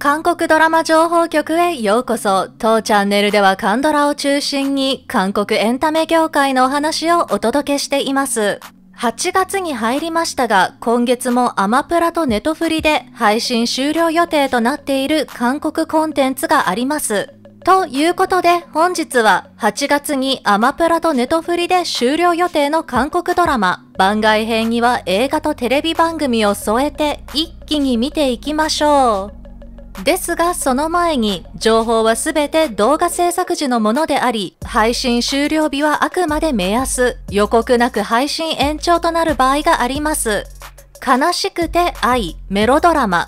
韓国ドラマ情報局へようこそ。当チャンネルではカンドラを中心に韓国エンタメ業界のお話をお届けしています。8月に入りましたが、今月もアマプラとネトフリで配信終了予定となっている韓国コンテンツがあります。ということで本日は8月にアマプラとネトフリで終了予定の韓国ドラマ番外編には映画とテレビ番組を添えて一気に見ていきましょう。ですがその前に情報はすべて動画制作時のものであり配信終了日はあくまで目安予告なく配信延長となる場合があります。悲しくて愛メロドラマ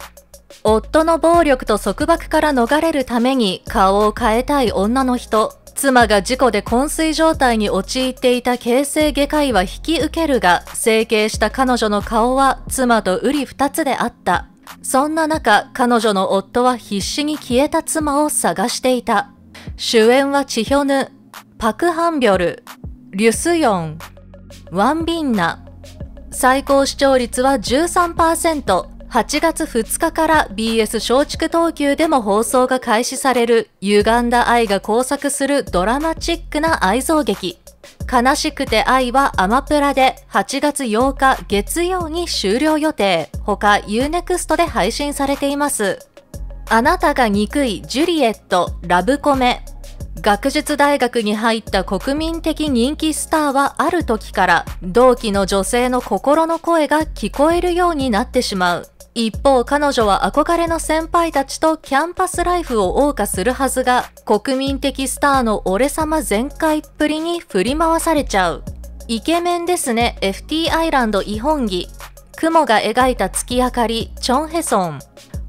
夫の暴力と束縛から逃れるために顔を変えたい女の人、妻が事故で昏睡状態に陥っていた形成外科医は引き受けるが、整形した彼女の顔は妻と瓜二つであった。そんな中、彼女の夫は必死に消えた妻を探していた。主演はチヒョヌ、パクハンビョル、リュスヨン、ワンビンナ。最高視聴率は13%、8月2日から BS 松竹東急でも放送が開始される歪んだ愛が交錯するドラマチックな愛憎劇。悲しくて愛はアマプラで8月8日月曜に終了予定。他 Unext で配信されています。あなたが憎いジュリエットラブコメ学術大学に入った国民的人気スターはある時から同期の女性の心の声が聞こえるようになってしまう。一方彼女は憧れの先輩たちとキャンパスライフを謳歌するはずが国民的スターの俺様全開っぷりに振り回されちゃう。イケメンですね FT アイランドイホンギ。雲が描いた月明かりチョンヘソン。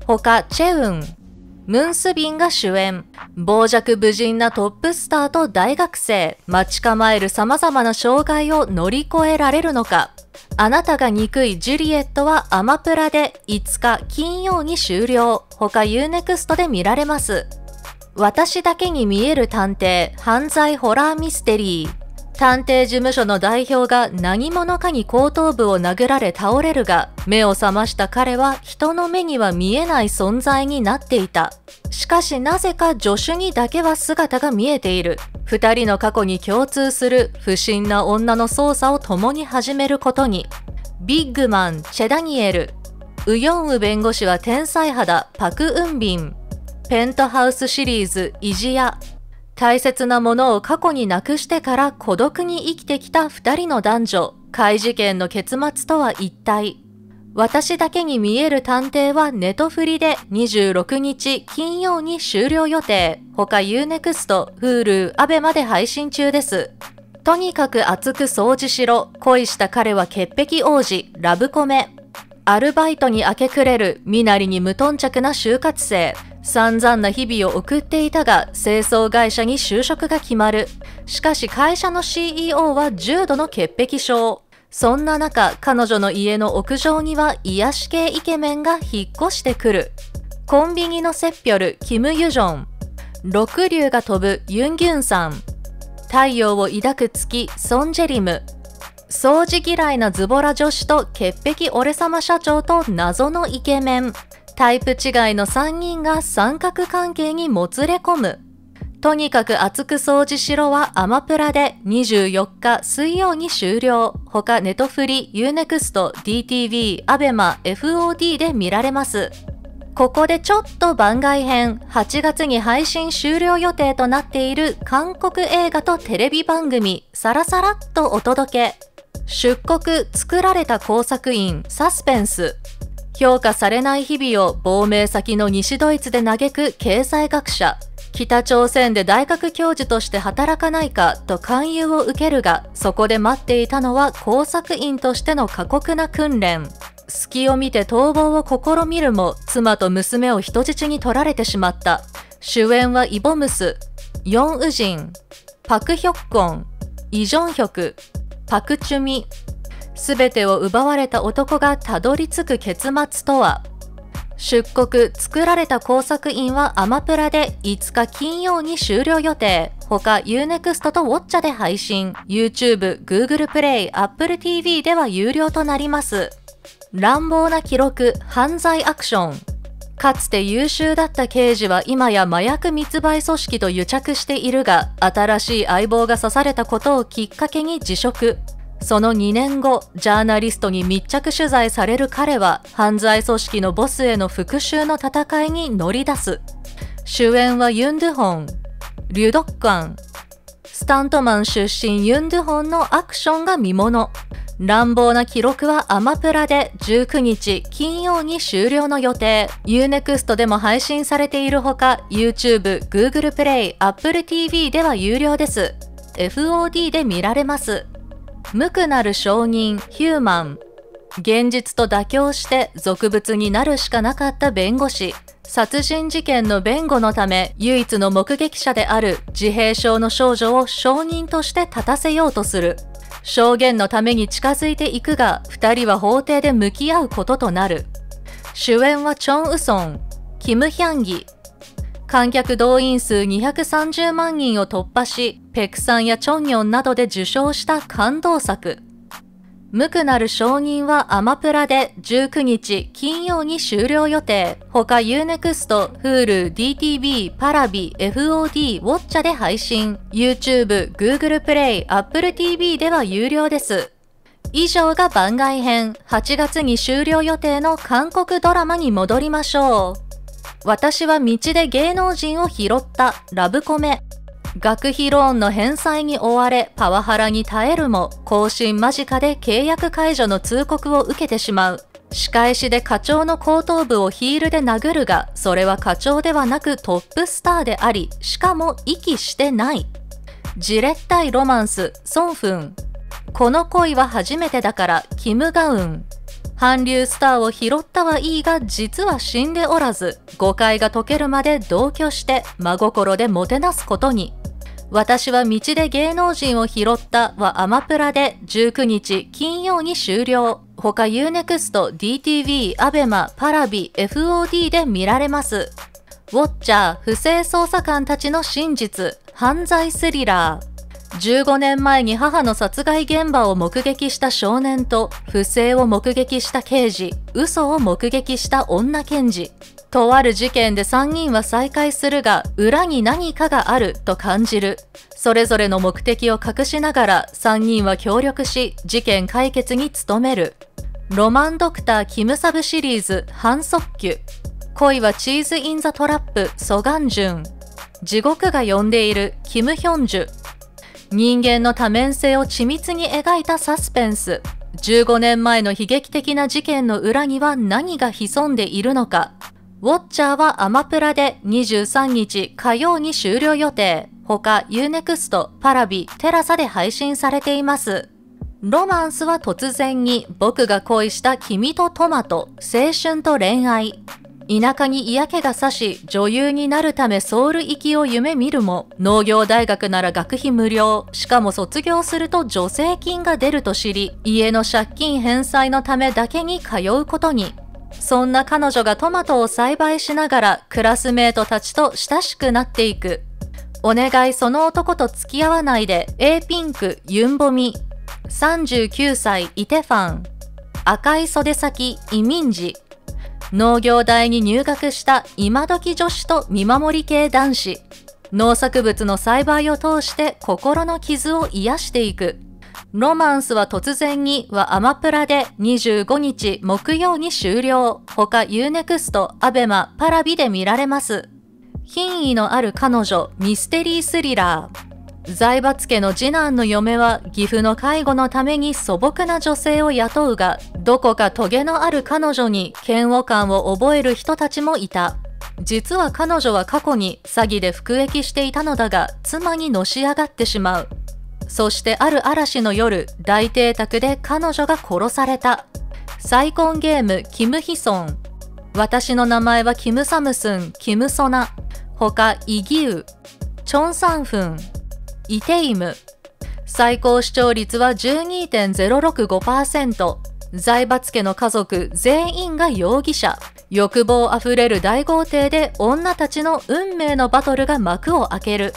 他チェウン。ムンスビンが主演傍若無人なトップスターと大学生待ち構える様々な障害を乗り越えられるのかあなたが憎いジュリエットはアマプラで5日金曜に終了。他 Unext で見られます。私だけに見える探偵、犯罪ホラーミステリー。探偵事務所の代表が何者かに後頭部を殴られ倒れるが、目を覚ました彼は人の目には見えない存在になっていた。しかしなぜか助手にだけは姿が見えている。二人の過去に共通する不審な女の捜査を共に始めることに。ビッグマン、チェダニエル。ウヨンウ弁護士は天才肌、パク・ウンビン。ペントハウスシリーズ、イジヤ。大切なものを過去になくしてから孤独に生きてきた二人の男女、怪事件の結末とは一体。私だけに見える探偵はネトフリで26日金曜に終了予定。他 Unext、Hulu、アベまで配信中です。とにかく熱く掃除しろ。恋した彼は潔癖王子、ラブコメ。アルバイトに明け暮れる、身なりに無頓着な就活生。散々な日々を送っていたが、清掃会社に就職が決まる。しかし会社の CEO は重度の潔癖症。そんな中、彼女の家の屋上には癒し系イケメンが引っ越してくる。コンビニのセッピョル、キム・ユジョン。六竜が飛ぶユン・ギュンさん。太陽を抱く月、ソン・ジェリム。掃除嫌いなズボラ女子と潔癖俺様社長と謎のイケメン。タイプ違いの3人が三角関係にもつれ込む。とにかく熱く掃除しろはアマプラで24日水曜に終了。他ネトフリ、Unext、DTV、アベマ、FOD で見られます。ここでちょっと番外編、8月に配信終了予定となっている韓国映画とテレビ番組、サラサラっとお届け。出国作られた工作員、サスペンス。評価されない日々を亡命先の西ドイツで嘆く経済学者。北朝鮮で大学教授として働かないかと勧誘を受けるが、そこで待っていたのは工作員としての過酷な訓練。隙を見て逃亡を試みるも、妻と娘を人質に取られてしまった。主演はイボムス、ヨン・ウジン、パク・ヒョッコン、イ・ジョンヒョク、パク・チュミ、すべてを奪われた男がたどり着く結末とは？出国作られた工作員はアマプラで5日金曜に終了予定。他 Unext と Watcha で配信。YouTube、Google Play、Apple TV では有料となります。乱暴な記録、犯罪アクション。かつて優秀だった刑事は今や麻薬密売組織と癒着しているが、新しい相棒が刺されたことをきっかけに辞職。その2年後、ジャーナリストに密着取材される彼は、犯罪組織のボスへの復讐の戦いに乗り出す。主演はユン・ドゥホン、リュドッカン。スタントマン出身ユン・ドゥホンのアクションが見もの。乱暴な記録はアマプラで19日金曜に終了の予定。Unext でも配信されているほか、YouTube、Google Play、Apple TV では有料です。FOD で見られます。無垢なる証人、ヒューマン。現実と妥協して俗物になるしかなかった弁護士。殺人事件の弁護のため唯一の目撃者である自閉症の少女を証人として立たせようとする。証言のために近づいていくが、二人は法廷で向き合うこととなる。主演はチョン・ウソン、キム・ヒャンギ。観客動員数230万人を突破し、ペクサンやチョンヨンなどで受賞した感動作。無垢なる承認はアマプラで19日金曜に終了予定。他 Unext、Hulu、DTV、パラビ、FOD、ウォッチャで配信。YouTube、Google Play、Apple TV では有料です。以上が番外編。8月に終了予定の韓国ドラマに戻りましょう。私は道で芸能人を拾ったラブコメ。学費ローンの返済に追われパワハラに耐えるも更新間近で契約解除の通告を受けてしまう。仕返しで課長の後頭部をヒールで殴るがそれは課長ではなくトップスターでありしかも息してない。じれったいロマンスソンフン。この恋は初めてだからキム・ガウン。韓流スターを拾ったはいいが実は死んでおらず誤解が解けるまで同居して真心でもてなすことに。私は道で芸能人を拾ったはアマプラで19日金曜に終了。他 Unext、DTV、アベマ、パラビ、FOD で見られます。ウォッチャー、不正捜査官たちの真実、犯罪スリラー。15年前に母の殺害現場を目撃した少年と不正を目撃した刑事、嘘を目撃した女検事。とある事件で3人は再会するが、裏に何かがあると感じる。それぞれの目的を隠しながら3人は協力し、事件解決に努める。ロマンドクターキムサブシリーズ反則球。恋はチーズ・イン・ザ・トラップソガンジュン。地獄が呼んでいるキム・ヒョンジュ。人間の多面性を緻密に描いたサスペンス。15年前の悲劇的な事件の裏には何が潜んでいるのか。ウォッチャーはアマプラで23日火曜に終了予定。他 Unext、パラビ、テラサで配信されています。ロマンスは突然に僕が恋した君とトマト、青春と恋愛。田舎に嫌気がさし、女優になるためソウル行きを夢見るも、農業大学なら学費無料、しかも卒業すると助成金が出ると知り、家の借金返済のためだけに通うことに。そんな彼女がトマトを栽培しながらクラスメートたちと親しくなっていく。お願いその男と付き合わないで A ピンクユンボミ。39歳イテファン。赤い袖先イミンジ。農業大に入学した今時女子と見守り系男子。農作物の栽培を通して心の傷を癒していく。ロマンスは突然にはアマプラで25日木曜に終了。他 Unext、アベマ、パラビで見られます。品位のある彼女、ミステリースリラー。財閥家の次男の嫁は岐阜の介護のために素朴な女性を雇うが、どこかトゲのある彼女に嫌悪感を覚える人たちもいた。実は彼女は過去に詐欺で服役していたのだが、妻にのし上がってしまう。そしてある嵐の夜、大邸宅で彼女が殺された。サイコンゲーム、キム・ヒソン。私の名前はキム・サムスン、キム・ソナ。他、イギウ、チョン・サンフン、イテイム。最高視聴率は12.065%。財閥家の家族全員が容疑者。欲望あふれる大豪邸で女たちの運命のバトルが幕を開ける。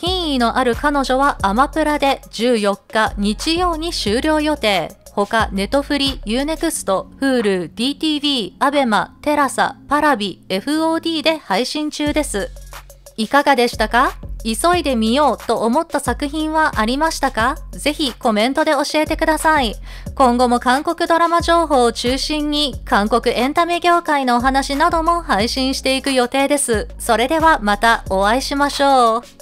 品位のある彼女はアマプラで14日日曜に終了予定。他ネトフリ、 U-NEXT、Hulu、DTV、アベマ、テラサ、パラビ、FOD で配信中です。いかがでしたか？急いでみようと思った作品はありましたか？ぜひコメントで教えてください。今後も韓国ドラマ情報を中心に韓国エンタメ業界のお話なども配信していく予定です。それではまたお会いしましょう。